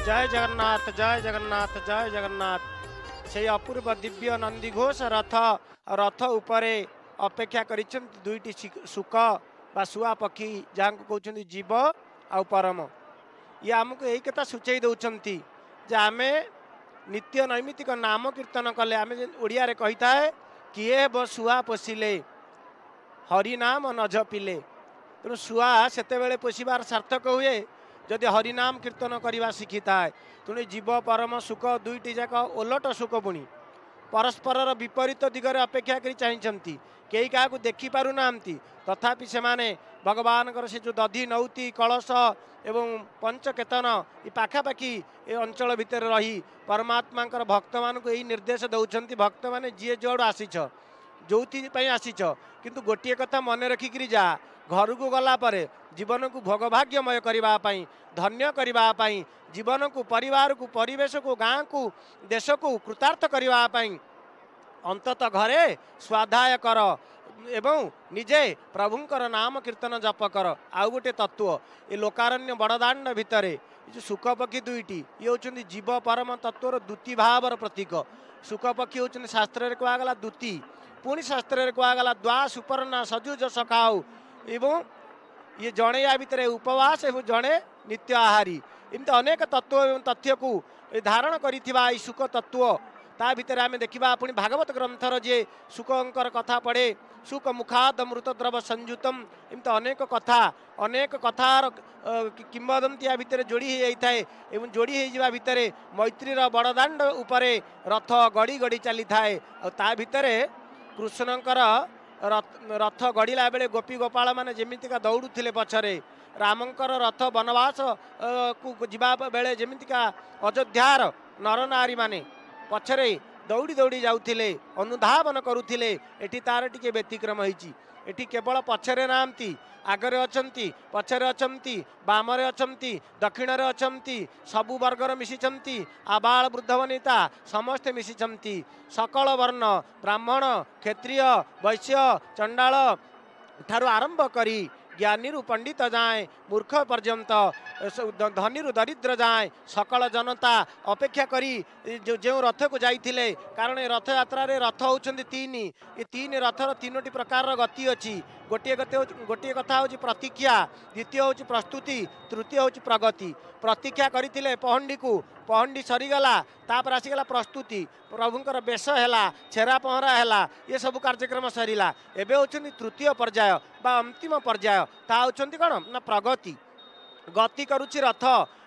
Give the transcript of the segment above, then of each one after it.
जय जगन्नाथ जय जगन्नाथ जय जगन्नाथ। से अपूर्व दिव्य नंदी घोष रथ रथ उपरे अपेक्षा कर दुईट शुक शुआ पक्षी जहाँ कौन जीव आरम परम। ये आमको यही कथा सूचे दौंट जे आम नित्य नैमित्तिक नाम कीर्तन कले। आम ओडिये कही किए हे शुआ पोषिले हरिनाम न झपिले तेणु शुआ से पोषार सार्थक हुए। ଯଦି ହରିନାମ କୀର୍ତ୍ତନ କରିବା ଶିଖିଥାଏ ତେଣୁ ଜୀବ ପରମ ସୁଖ ଦୁଇଟି ଯାକ ଓଲଟ ସୁଖ ପୁଣି। ପରସ୍ପରର ବିପରୀତ ଦିଗରେ ଅପେକ୍ଷା କରି ଚାହିଁଛନ୍ତି। କେହି କାହାକୁ ଦେଖିପାରୁନାହାନ୍ତି ତଥାପି ସେମାନେ ଭଗବାନଙ୍କର ସେ ଯେଉଁ ଦଧି ନୌତି କଳସ ଏବଂ ପଞ୍ଚକେତନ ଏ ପାଖାପାଖି ଏ ଅଞ୍ଚଳ ଭିତରେ ରହି ପରମାତ୍ମାଙ୍କର ଭକ୍ତମାନଙ୍କୁ ଏହି ନିର୍ଦ୍ଦେଶ ଦେଉଛନ୍ତି ଭକ୍ତମାନେ ଯିଏ ଯେଉଁଆଡ଼ୁ ଆସିଛ ଯେଉଁଥିପାଇଁ ଆସିଛ କିନ୍ତୁ ଗୋଟିଏ କଥା ମନେ ରଖିକିରି ଯା। ଘରକୁ ଗଲା ପରେ ଜୀବନକୁ ଭୋଗଭାଗ୍ୟମୟ କରିବା ପାଇଁ ଧନ୍ୟ କରିବା ପାଇଁ ଜୀବନକୁ ପରିବାରକୁ ପରିବେଶକୁ ଗାଁକୁ ଦେଶକୁ କୃତାର୍ଥ କରିବା ପାଇଁ ଅନ୍ତତଃ ଘରେ ସ୍ୱାଧ୍ୟାୟ କର ଏବଂ ନିଜେ ପ୍ରଭୁଙ୍କର ନାମ କୀର୍ତ୍ତନ ଜପ କର। ଆଉ ଗୋଟେ ତତ୍ତ୍ୱ ଏ ଲୋକାରଣ୍ୟ ବଡ଼ଦାଣ୍ଡ ଭିତରେ ଏ ଯେଉଁ ସୁଖ ପକ୍ଷୀ ଦୁଇଟି ଇଏ ହେଉଛନ୍ତି ଜୀବ ପରମ ତତ୍ତ୍ୱର ଦ୍ୱିତୀୟ ଭାବର ପ୍ରତୀକ। ସୁଖ ପକ୍ଷୀ ହେଉଛନ୍ତି ଶାସ୍ତ୍ରରେ କୁହାଗଲା ଦ୍ୱିତୀ ପୁଣି ଶାସ୍ତ୍ରରେ କୁହାଗଲା ଦ୍ୱା ସୁପର୍ଣ୍ଣା ସଜୁଜ ସଖାଉ ଏବଂ ये जड़े या भितर उपवास और जड़े नित्य आहारी एमती तो अनेक तत्व तथ्य को धारण कर शुक तत्व। ता भितर आम देखा पुणी भागवत ग्रंथर जे शुकर कथा पढ़े शुक मुखाद मृत द्रव संयुतम एमती तो अनेक कथा, अनेक कथार किंबदंती या भितर जोड़ी हो जोड़ी भितर मैत्रीर बड़दाण्ड रथ गड़ी गड़ी चली थाए। ता भितर कृष्णकर ରଥ- ଗଡ଼ିଲା ବେଳେ ଗୋପୀ ଗୋପାଳମାନେ ଯେମିତିକା ଦୌଡ଼ୁଥିଲେ ପଛରେ ରାମଙ୍କର ରଥ ବନବାସ ଅ, କୁ ଯିବା ବେଳେ ଯେମିତିକା ଅଯୋଧ୍ୟାର ନରନାରୀମାନେ ପଛରେ ଦୌଡ଼ି ଦୌଡ଼ି ଯାଉଥିଲେ ଅନୁଧାବନ କରୁଥିଲେ ଏଠି ତାର ଟିକେ ବ୍ୟତିକ୍ରମ ହେଇଛି। ଏଠି କେବଳ ପଛରେ ନାହାନ୍ତି ଆଗରେ ଅଛନ୍ତି ପଛରେ ଅଛନ୍ତି ବାମରେ ଅଛନ୍ତି ଦକ୍ଷିଣରେ ଅଛନ୍ତି ସବୁ ବର୍ଗର ମିଶିଛନ୍ତି ଆବାଳ ବୃଦ୍ଧ ବନିତା ସମସ୍ତେ ମିଶିଛନ୍ତି ସକଳ ବର୍ଣ୍ଣ ବ୍ରାହ୍ମଣ କ୍ଷତ୍ରିୟ ବୈଶ୍ୟ ଚଣ୍ଡାଳ ଠାରୁ ଆରମ୍ଭ କରି ଜ୍ଞାନୀରୁ ପଣ୍ଡିତ ଯାଏଁ ମୂର୍ଖ ପର୍ଯ୍ୟନ୍ତ ଧନୀରୁ ଦରିଦ୍ର ଯାଏଁ ସକଳ ଜନତା ଅପେକ୍ଷା କରି ଏ ଯୋଉ ଯେଉଁ ରଥକୁ ଯାଇଥିଲେ କାରଣ ଏ ରଥଯାତ୍ରାରେ ରଥ ହେଉଛନ୍ତି ତିନି। ଏ ତିନି ରଥର ତିନୋଟି ପ୍ରକାରର ଗତି ଅଛି। ଗୋଟିଏ ଗତି ହେଉଛି ଗୋଟିଏ କଥା ହେଉଛି ପ୍ରତୀକ୍ଷା ଦ୍ୱିତୀୟ ହେଉଛି ପ୍ରସ୍ତୁତି ତୃତୀୟ ହେଉଛି ପ୍ରଗତି। ପ୍ରତୀକ୍ଷା କରିଥିଲେ ପହଣ୍ଡିକୁ ପହଣ୍ଡି ସରିଗଲା ତାପରେ ଆସିଗଲା ପ୍ରସ୍ତୁତି। ପ୍ରଭୁଙ୍କର ବେଶ ହେଲା ଛେରା ପହଁରା ହେଲା ଏସବୁ କାର୍ଯ୍ୟକ୍ରମ ସରିଲା। ଏବେ ହେଉଛନ୍ତି ତୃତୀୟ ପର୍ଯ୍ୟାୟ ବା ଅନ୍ତିମ ପର୍ଯ୍ୟାୟ। ତାହା ହେଉଛନ୍ତି କ'ଣ? ନା ପ୍ରଗତି। गति करुच्ची रथ।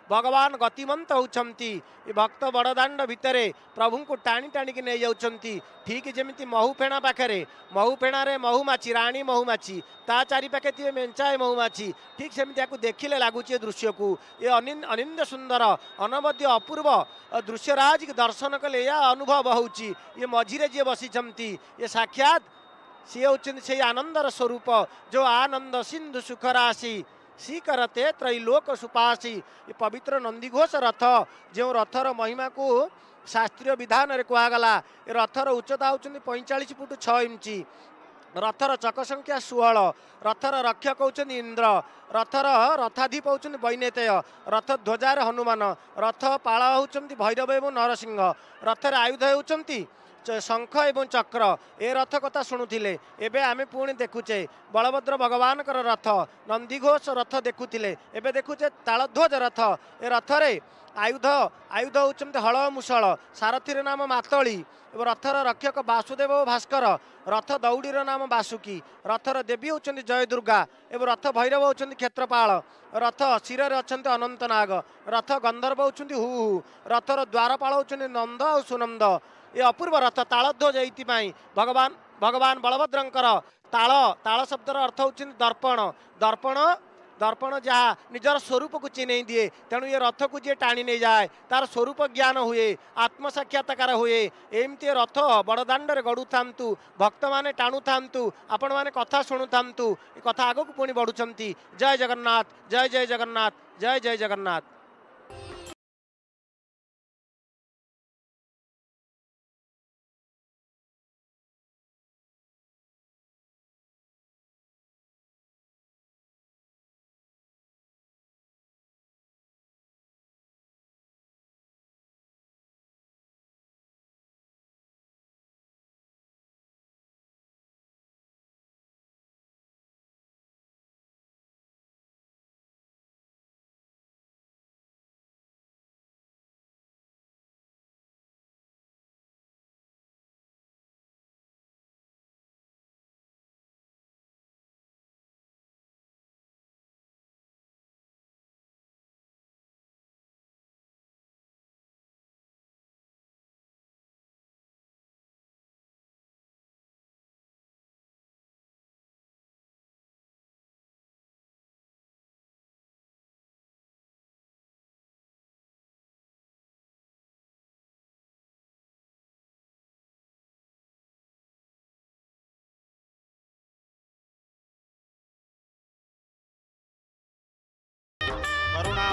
भगवान गतिमंत होती भक्त बड़दाण्ड भितर प्रभु को टाणी टाणिक नहीं जाऊँगी ठीक जमी महुफेणा पाखे महुफेणार महुमाछी राणी महुमाछी ता चारिपाखे थे मेंचाए महुमाछी ठीक सेमती या देखने लगुच दृश्य को ये अनिंद सुंदर अनबद्य अपूर्व दृश्यराज दर्शन कले या अनुभव हो मझीरे जी बसी ये साक्षात सी हो आनंदर स्वरूप। जो आनंद, सिंधु सुखरासी ଶ୍ରୀକରତେ ତ୍ରୈଲୋକ ସୁପାସି ଏ ପବିତ୍ର ନନ୍ଦିଘୋଷ ରଥ ଯେଉଁ ରଥର ମହିମାକୁ ଶାସ୍ତ୍ରୀୟ ବିଧାନରେ କୁହାଗଲା ଏ ରଥର ଉଚ୍ଚତା ହେଉଛନ୍ତି ପଇଁଚାଳିଶ ଫୁଟ ଛଅ ଇଞ୍ଚ। ରଥର ଚକ ସଂଖ୍ୟା ଷୋହଳ ରଥର ରକ୍ଷକ ହେଉଛନ୍ତି ଇନ୍ଦ୍ର ରଥର ରଥାଧିପ ହେଉଛନ୍ତି ବୈନେତେୟ ରଥ ଧ୍ୱଜାରେ ହନୁମାନ ରଥ ପାଳ ହେଉଛନ୍ତି ଭୈରବ ଏବଂ ନରସିଂହ ରଥରେ ଆୟୁଧ ହେଉଛନ୍ତି ଶଙ୍ଖ ଏବଂ ଚକ୍ର ଏ ରଥ କଥା ଶୁଣୁଥିଲେ। ଏବେ ଆମେ ପୁଣି ଦେଖୁଛେ ବଳଭଦ୍ର ଭଗବାନଙ୍କର ରଥ ନନ୍ଦିଘୋଷ ରଥ ଦେଖୁଥିଲେ। ଏବେ ଦେଖୁଛେ ତାଳଧ୍ୱଜ ରଥ ଏ ରଥରେ ଆୟୁଧ ଆୟୁଧ ହେଉଛନ୍ତି ହଳ ମୁଷଳ ସାରଥୀର ନାମ ମାତଳି ଏବଂ ରଥର ରକ୍ଷକ ବାସୁଦେବ ଓ ଭାସ୍କର ରଥ ଦୌଡ଼ିର ନାମ ବାସୁକି ରଥର ଦେବୀ ହେଉଛନ୍ତି ଜୟ ଦୁର୍ଗା ଏବଂ ରଥ ଭୈରବ ହେଉଛନ୍ତି କ୍ଷେତ୍ରପାଳ ରଥ ଶିରରେ ଅଛନ୍ତି ଅନନ୍ତନାଗ ରଥ ଗନ୍ଧର୍ବ ହେଉଛନ୍ତି ହୁ ହୁ ରଥର ଦ୍ୱାରପାଳ ହେଉଛନ୍ତି ନନ୍ଦ ଆଉ ସୁନନ୍ଦ ଏ ଅପୂର୍ବ ରଥ ତାଳଧ୍ୱଜ ଏଇଥିପାଇଁ ଭଗବାନ ଭଗବାନ ବଳଭଦ୍ରଙ୍କର ତାଳ ତାଳ ଶବ୍ଦର ଅର୍ଥ ହେଉଛନ୍ତି ଦର୍ପଣ। ଦର୍ପଣ ଦର୍ପଣ ଯାହା ନିଜର ସ୍ୱରୂପକୁ ଚିହ୍ନେଇ ଦିଏ। ତେଣୁ ଏ ରଥକୁ ଯିଏ ଟାଣି ନେଇଯାଏ ତାର ସ୍ୱରୂପ ଜ୍ଞାନ ହୁଏ ଆତ୍ମସାକ୍ଷାତକାର ହୁଏ। ଏମିତି ଏ ରଥ ବଡ଼ଦାଣ୍ଡରେ ଗଡ଼ୁଥାନ୍ତୁ ଭକ୍ତମାନେ ଟାଣୁଥାନ୍ତୁ ଆପଣମାନେ କଥା ଶୁଣୁଥାନ୍ତୁ ଏ କଥା ଆଗକୁ ପୁଣି ବଢ଼ୁଛନ୍ତି। ଜୟ ଜଗନ୍ନାଥ ଜୟ ଜୟ ଜଗନ୍ନାଥ ଜୟ ଜୟ ଜଗନ୍ନାଥ।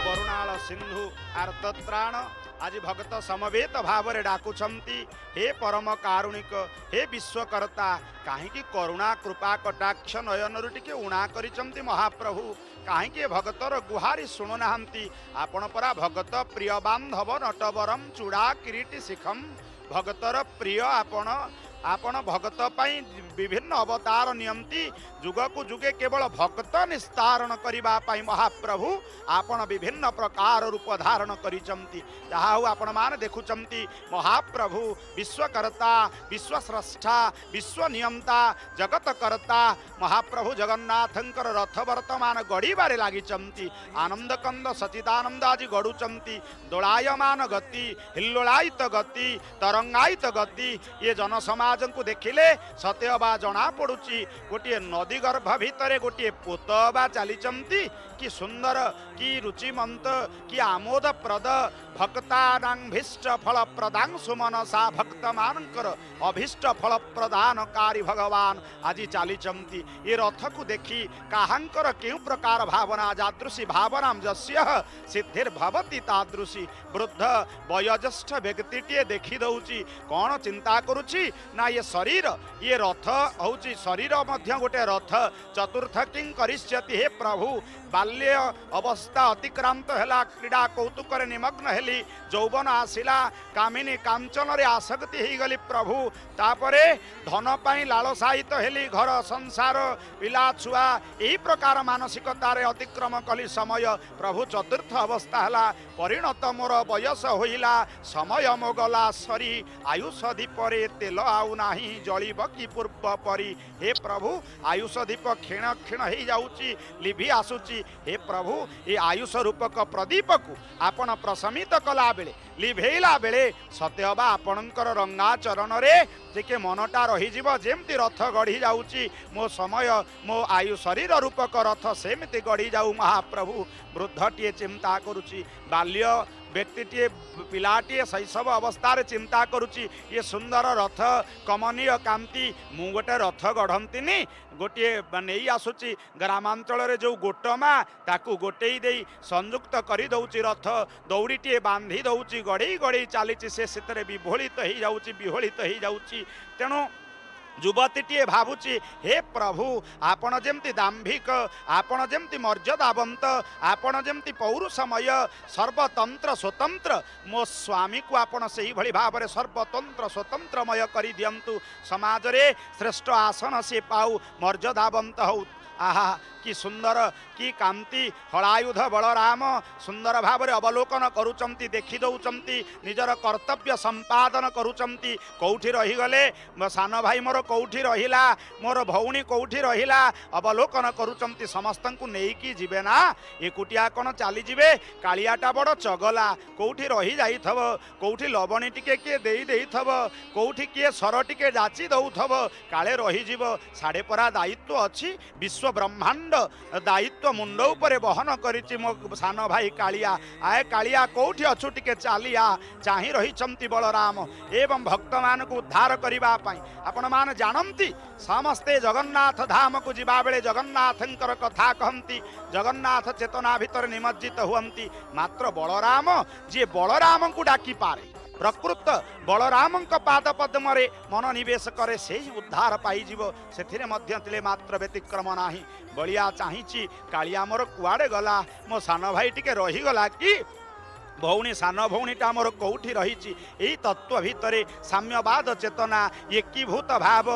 ବରୁଣାଳ ସିନ୍ଧୁ ଆର୍ତ୍ତତ୍ରାଣ ଆଜି ଭଗତ ସମବେତ ଭାବରେ ଡାକୁଛନ୍ତି ହେ ପରମ କାରୁଣିକ ହେ ବିଶ୍ୱକର୍ତ୍ତା କାହିଁକି କରୁଣା କୃପା କଟାକ୍ଷ ନୟନରୁ ଟିକେ ଉଣା କରିଛନ୍ତି ମହାପ୍ରଭୁ। କାହିଁକି ଏ ଭଗତର ଗୁହାରି ଶୁଣୁନାହାନ୍ତି? ଆପଣ ପରା ଭଗତ ପ୍ରିୟ ବାନ୍ଧବ ନଟବରମ ଚୂଡ଼ା କିରିଟି ଶିଖମ୍। ଭଗତର ପ୍ରିୟ ଆପଣ ଆପଣ ଭଗତ ପାଇଁ ବିଭିନ୍ନ ଅବତାର ନିଅନ୍ତି ଯୁଗକୁ ଯୁଗେ କେବଳ ଭକ୍ତ ନିସ୍ତାରଣ କରିବା ପାଇଁ ମହାପ୍ରଭୁ ଆପଣ ବିଭିନ୍ନ ପ୍ରକାର ରୂପ ଧାରଣ କରିଛନ୍ତି। ଯାହା ହଉ ଆପଣମାନେ ଦେଖୁଛନ୍ତି ମହାପ୍ରଭୁ ବିଶ୍ୱକର୍ତ୍ତା ବିଶ୍ୱସ୍ରଷ୍ଟା ବିଶ୍ୱ ନିୟନ୍ତା ଜଗତକର୍ତ୍ତା ମହାପ୍ରଭୁ ଜଗନ୍ନାଥଙ୍କର ରଥ ବର୍ତ୍ତମାନ ଗଡ଼ିବାରେ ଲାଗିଛନ୍ତି। ଆନନ୍ଦ କନ୍ଦ ସଚିଦାନନ୍ଦ ଆଜି ଗଡ଼ୁଛନ୍ତି। ଦୋଳାୟମାନ ଗତି ହିଲ୍ଲୋଳାୟିତ ଗତି ତରଙ୍ଗାୟିତ ଗତି ଇଏ ଜନସମାଜଙ୍କୁ ଦେଖିଲେ ସତେ ବା ଜଣା ପଡୁଛି ଗୋଟିଏ ନଦୀ ଗର୍ଭ ଭିତରେ ଗୋଟିଏ ପୋତ ବା ଚାଲିଛନ୍ତି କି ସୁନ୍ଦର କି ରୁଚିମନ୍ତ କି ଆମୋଦପ୍ରଦ। ଭକ୍ତାନାଙ୍ଭିଷ୍ଟ ଫଳ ପ୍ରଦାନ ସୁମନସା ଭକ୍ତମାନଙ୍କର ଅଭିଷ୍ଟ ଫଳ ପ୍ରଦାନକାରୀ ଭଗବାନ ଆଜି ଚାଲିଛନ୍ତି ଏ ରଥକୁ ଦେଖି କାହାଙ୍କର କେଉଁ ପ୍ରକାର ଭାବନା ଯାଦୃଶୀ ଭାବନା ଯସ୍ୟ ସିଦ୍ଧିର୍ଭବତି ତାଦୃଶୀ। ବୃଦ୍ଧ ବୟୋଜ୍ୟେଷ୍ଠ ବ୍ୟକ୍ତିଟିଏ ଦେଖି ଦଉଛି କ'ଣ ଚିନ୍ତା କରୁଛି? ନା ଇଏ ଶରୀର ଇଏ ରଥ ହଉଛି ଶରୀର ମଧ୍ୟ ଗୋଟେ ରଥ। ଚତୁର୍ଥ କିଂ କରିଷ୍ୟତି ହେ ପ୍ରଭୁ। ବାଲ୍ୟ ଅବସ୍ଥା ଅତିକ୍ରାନ୍ତ ହେଲା କ୍ରୀଡ଼ା କୌତୁକରେ ନିମଗ୍ନ ହେଲି। ଯୌବନ ଆସିଲା କାମିନୀ କାଞ୍ଚନରେ ଆସକ୍ତି ହେଇଗଲି ପ୍ରଭୁ। ତାପରେ ଧନ ପାଇଁ ଲାଳସାୟିତ ହେଲି ଘର ସଂସାର ପିଲା ଛୁଆ ଏହି ପ୍ରକାର ମାନସିକତାରେ ଅତିକ୍ରମ କଲି ସମୟ। ପ୍ରଭୁ ଚତୁର୍ଥ ଅବସ୍ଥା ହେଲା ପରିଣତ ମୋର ବୟସ ହୋଇଲା ସମୟ ମୋ ଗଲା ସରି ଆୟୁଷ ଦୀପରେ ତେଲ ଆଉ ନାହିଁ ଜଳିବ କି ପୂର୍ବ ପରି? ହେ ପ୍ରଭୁ ଆୟୁଷ ଦୀପ କ୍ଷୀଣ କ୍ଷୀଣ ହେଇଯାଉଛି ଲିଭି ଆସୁଛି। ହେ ପ୍ରଭୁ ଏ ଆୟୁଷ ରୂପକ ପ୍ରଦୀପକୁ ଆପଣ ପ୍ରଶମିତ କଲା ବେଳେ ଲିଭେଇଲା ବେଳେ ସତେଅବା ଆପଣଙ୍କର ରଙ୍ଗା ଚରଣରେ ଟିକେ ମନଟା ରହିଯିବ ଯେମିତି ରଥ ଗଢ଼ି ଯାଉଛି। ମୋ ସମୟ ମୋ ଆୟୁ ଶରୀର ରୂପକ ରଥ ସେମିତି ଗଢ଼ି ଯାଉ ମହାପ୍ରଭୁ। ବୃଦ୍ଧଟିଏ ଚିନ୍ତା କରୁଛି ବାଲ୍ୟ ବ୍ୟକ୍ତିଟିଏ ପିଲାଟିଏ ଶୈଶବ ଅବସ୍ଥାରେ ଚିନ୍ତା କରୁଛି ଇଏ ସୁନ୍ଦର ରଥ କମନୀୟ କାନ୍ତି ମୁଁ ଗୋଟେ ରଥ ଗଢ଼ନ୍ତିନି। ଗୋଟିଏ ନେଇ ଆସୁଛି ଗ୍ରାମାଞ୍ଚଳରେ ଯେଉଁ ଗୋଟମା ତାକୁ ଗୋଟେଇ ଦେଇ ସଂଯୁକ୍ତ କରିଦେଉଛି ରଥ। ଦୌଡ଼ିଟିଏ ବାନ୍ଧି ଦେଉଛି ଗଡ଼େଇ ଗଡ଼େଇ ଚାଲିଛି ସେ ସେଥିରେ ବିଭୋଳିତ ହେଇଯାଉଛି ବିହୋଳିତ ହେଇଯାଉଛି। ତେଣୁ ଯୁବତୀଟିଏ ଭାବୁଛି ହେ ପ୍ରଭୁ ଆପଣ ଯେମିତି ଦାମ୍ଭିକ ଆପଣ ଯେମିତି ମର୍ଯ୍ୟାଦାବନ୍ତ ଆପଣ ଯେମିତି ପୌରୁଷମୟ ସର୍ବତନ୍ତ୍ର ସ୍ୱତନ୍ତ୍ର ମୋ ସ୍ୱାମୀକୁ ଆପଣ ସେହିଭଳି ଭାବରେ ସର୍ବତନ୍ତ୍ର ସ୍ୱତନ୍ତ୍ରମୟ କରିଦିଅନ୍ତୁ। ସମାଜରେ ଶ୍ରେଷ୍ଠ ଆସନ ସିଏ ପାଉ ମର୍ଯ୍ୟାଦାବନ୍ତ ହଉ। ଆହା कि सुंदर, कि कांति हलायुध बलराम, सुंदर भाव अवलोकन अवलोकन करुँच दौंती निजर कर्तव्य संपादन करुँच कौटी रहीगले सान भाई मोर कौटी रहा मोर भौणी कौटी रहा अवलोकन करुँच समस्त को लेकिन जीवे ना एकुटिया कौन चलीजे कालियाटा बड़ चगला कौटि रही जाइव कौटी लवणी टिके किए देईदेव कौटि किए सर टी जाची दौथव काले रहीज साढ़े परा दायित्व अच्छी विश्व ब्रह्मांड ବ୍ରହ୍ମାଣ୍ଡ ଦାୟିତ୍ୱ ମୁଣ୍ଡ ଉପରେ ବହନ କରିଛି ମୋ ସାନ ଭାଇ କାଳିଆ। ଆଏ କାଳିଆ କୋଉଠି ଅଛୁ ଟିକେ ଚାଲିଆ। ଚାହିଁ ରହିଛନ୍ତି ବଳରାମ ଏବଂ ଭକ୍ତମାନଙ୍କୁ ଉଦ୍ଧାର କରିବା ପାଇଁ। ଆପଣମାନେ ଜାଣନ୍ତି ସମସ୍ତେ ଜଗନ୍ନାଥ ଧାମକୁ ଯିବା ବେଳେ ଜଗନ୍ନାଥଙ୍କର କଥା କହନ୍ତି। ଜଗନ୍ନାଥ ଚେତନା ଭିତରେ ନିମଜ୍ଜିତ ହୁଅନ୍ତି। ମାତ୍ର ବଳରାମ ଯିଏ ବଳରାମଙ୍କୁ ଡାକିପାରେ। ପ୍ରକୃତ ବଳରାମଙ୍କ ପାଦ ପଦ୍ମରେ ମନୋନିବେଶ କରେ ସେହି ଉଦ୍ଧାର ପାଇଯିବ। ସେଥିରେ ମଧ୍ୟ ଥିଲେ ମାତ୍ର ବ୍ୟତିକ୍ରମ ନାହିଁ। ବଳିଆ ଚାହିଁଛି କାଳିଆ ମୋର କୁଆଡ଼େ ଗଲା? ମୋ ସାନ ଭାଇ ଟିକେ ରହିଗଲା କି? ଭଉଣୀ ସାନ ଭଉଣୀଟା ଆମର କେଉଁଠି ରହିଛି? ଏହି ତତ୍ତ୍ୱ ଭିତରେ ସାମ୍ୟବାଦ ଚେତନା ଏକୀଭୂତ ଭାବ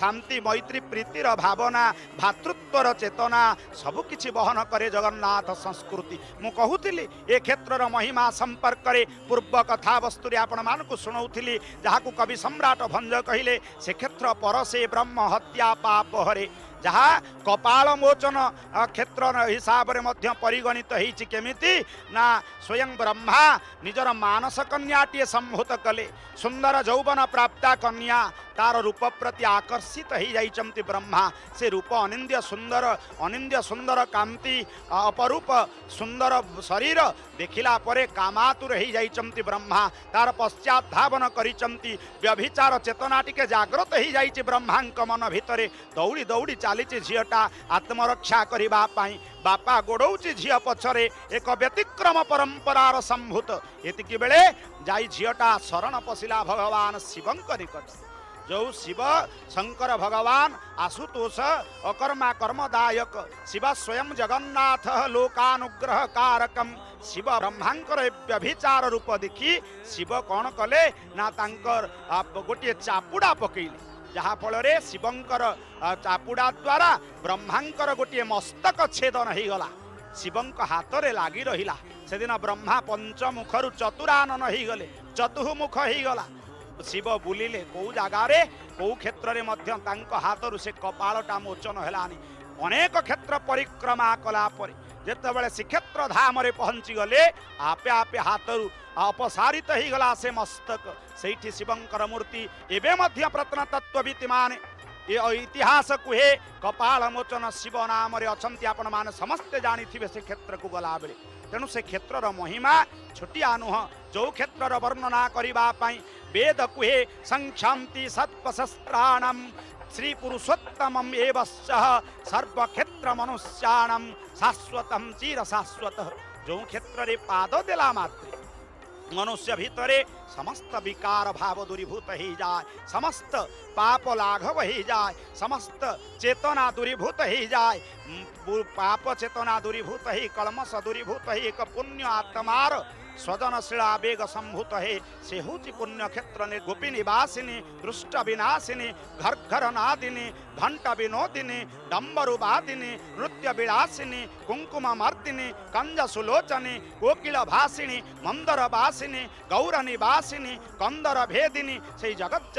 ଶାନ୍ତି ମୈତ୍ରୀ ପ୍ରୀତିର ଭାବନା ଭାତୃତ୍ୱର ଚେତନା ସବୁକିଛି ବହନ କରେ ଜଗନ୍ନାଥ ସଂସ୍କୃତି। ମୁଁ କହୁଥିଲି ଏ କ୍ଷେତ୍ରର ମହିମା ସମ୍ପର୍କରେ ପୂର୍ବ କଥାବସ୍ତୁରେ ଆପଣମାନଙ୍କୁ ଶୁଣାଉଥିଲି ଯାହାକୁ କବି ସମ୍ରାଟ ଭଞ୍ଜ କହିଲେ ସେ କ୍ଷେତ୍ର ପରସେ ବ୍ରହ୍ମ ହତ୍ୟା ପାପହରେ ଯାହା କପାଳ ମୋଚନ କ୍ଷେତ୍ର ହିସାବରେ ମଧ୍ୟ ପରିଗଣିତ ହେଇଛି କେମିତି? ନା ସ୍ୱୟଂ ବ୍ରହ୍ମା ନିଜର ମାନସ କନ୍ୟାଟିଏ ସମ୍ଭୂତ କଲେ। ସୁନ୍ଦର ଯୌବନ ପ୍ରାପ୍ତା କନ୍ୟା তার রূপ প্রতি আকর্ষিত হয়ে যাই ব্রহ্মা। সে রূপ অনিন্দ্য সুন্দর অনিন্দ্য সুন্দর কান্তি অপরূপ সুন্দর শরীর দেখিলা পরে কামাতুর হয়ে যাই ব্রহ্মা। তার পশ্চাৎধাবন করেছেন ব্যভিচার চেতনা টিকে জাগ্রত হয়ে যাই ব্রহ্মাঙ্ক মন ভিতরে। দৌড়ি দৌড়ি চালিছে ঝিওটা আত্মরক্ষা করা বাপা গোড়ৌছি ঝিও পছরে এক ব্যতিক্রম পরম্পরার সম্ভূত এতিকি বেড়ে যাই ঝিওটা শরণ পশিলা ভগবান শিবঙ্ক নিকট ଯୋଉ ଶିବ ଶଙ୍କର ଭଗବାନ ଆଶୁତୋଷ ଅକର୍ମା କର୍ମଦାୟକ ଶିବ ସ୍ୱୟଂ ଜଗନ୍ନାଥ ଲୋକାନୁଗ୍ରହ କାରକମ୍ ଶିବ ବ୍ରହ୍ମାଙ୍କର ଏ ବ୍ୟଭିଚାର ରୂପ ଦେଖି ଶିବ କ'ଣ କଲେ ନା ତାଙ୍କର ଗୋଟିଏ ଚାପୁଡ଼ା ପକେଇଲେ ଯାହାଫଳରେ ଶିବଙ୍କର ଚାପୁଡ଼ା ଦ୍ୱାରା ବ୍ରହ୍ମାଙ୍କର ଗୋଟିଏ ମସ୍ତକ ଛେଦନ ହେଇଗଲା ଶିବଙ୍କ ହାତରେ ଲାଗି ରହିଲା ସେଦିନ ବ୍ରହ୍ମା ପଞ୍ଚମୁଖରୁ ଚତୁରାନନ ହେଇଗଲେ ଚତୁଃମୁଖ ହେଇଗଲା ଶିବ ବୁଲିଲେ କୋଉ ଜାଗାରେ କୋଉ କ୍ଷେତ୍ରରେ ମଧ୍ୟ ତାଙ୍କ ହାତରୁ ସେ କପାଳଟା ମୋଚନ ହେଲାନି ଅନେକ କ୍ଷେତ୍ର ପରିକ୍ରମା କଲା ପରେ ଯେତେବେଳେ ଶ୍ରୀକ୍ଷେତ୍ର ଧାମରେ ପହଞ୍ଚିଗଲେ ଆପେ ଆପେ ହାତରୁ ଅପସାରିତ ହେଇଗଲା ସେ ମସ୍ତକ ସେଇଠି ଶିବଙ୍କର ମୂର୍ତ୍ତି ଏବେ ମଧ୍ୟ ପ୍ରତ୍ନତତ୍ତ୍ୱବିତ୍ମାନେ ଏ ଇତିହାସ କୁହେ କପାଳ ମୋଚନ ଶିବ ନାମରେ ଅଛନ୍ତି ଆପଣମାନେ ସମସ୍ତେ ଜାଣିଥିବେ ସେ କ୍ଷେତ୍ରକୁ ଗଲାବେଳେ ତେଣୁ ସେ କ୍ଷେତ୍ରର ମହିମା ଛୋଟିଆ ନୁହଁ जो क्षेत्र वर्णना करने वेद कुहे संक्षाति सत्पशस्त्राण श्री पुरुषोत्तम सर्वक्षेत्र मनुष्याण शाश्वत चीर शाश्वत जो क्षेत्र पाद देला मात्र मनुष्य भितरे समस्त विकार भाव दूरीभूत ही जाए समस्त पाप लाघव ही जाए समस्त चेतना दूरीभूत ही जाए पाप चेतना दूरीभूत ही कलमस दूरीभूत ही एक पुण्य आत्मार स्वजनशिला वेग संभूत से सेहुति पुण्य क्षेत्र ने गोपी निवासिनी दृष्ट विनाशिनी घर घर नादिनी घंट विनोदिनी डम्बरुबादिनी नृत्य विलासिनी कुंकुम मर्दिनी कंज सुलोचनी कोकिल भाषिणी मंदर वासिनी गौर निवासिनी कंदर भेदिनी से जगत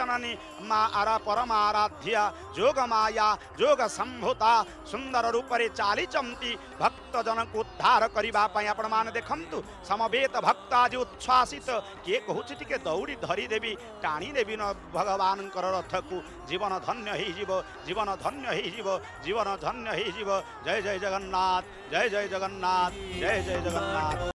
माँ आरा परम आराध्या যোগমায়া যোগ সম্ভূতা সুন্দর রূপে চালিচন্তি ভক্তজনক উদ্ধার করা আপনার দেখন্তু সমবেত ভক্ত আজ উচ্ছ্বাসিত কিয়ে কুচি টিকে দৌড়ি ধরিদেবি টাণিদেবি ভগবানঙ্কর রথকু জীবন ধন্য হয়েযিব জীবন ধন্য হয়েযিব জীবন ধন্য হয়েযিব জয় জয় জগন্নাথ জয় জয় জগন্নাথ জয় জয় জগন্নাথ